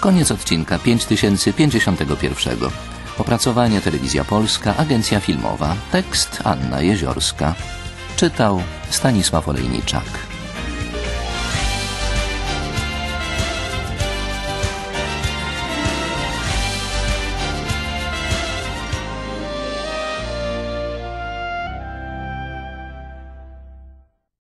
Koniec odcinka 5051. Opracowanie Telewizja Polska, Agencja Filmowa. Tekst Anna Jeziorska. Czytał Stanisław Olejniczak.